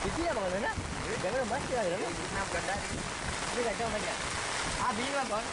Iya bang Lena. Jangan mas ya Lena. Nam gần đây Ini kacau banyak. À bí mà con